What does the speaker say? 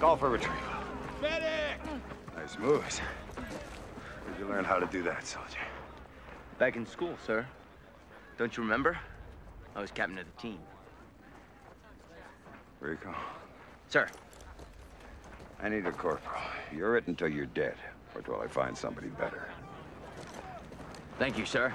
Call for retrieval. Medic! Nice moves. Where'd you learn how to do that, soldier? Back in school, sir. Don't you remember? I was captain of the team. Rico, Sir, I need a corporal. You're it until you're dead, or till I find somebody better. thank you, sir.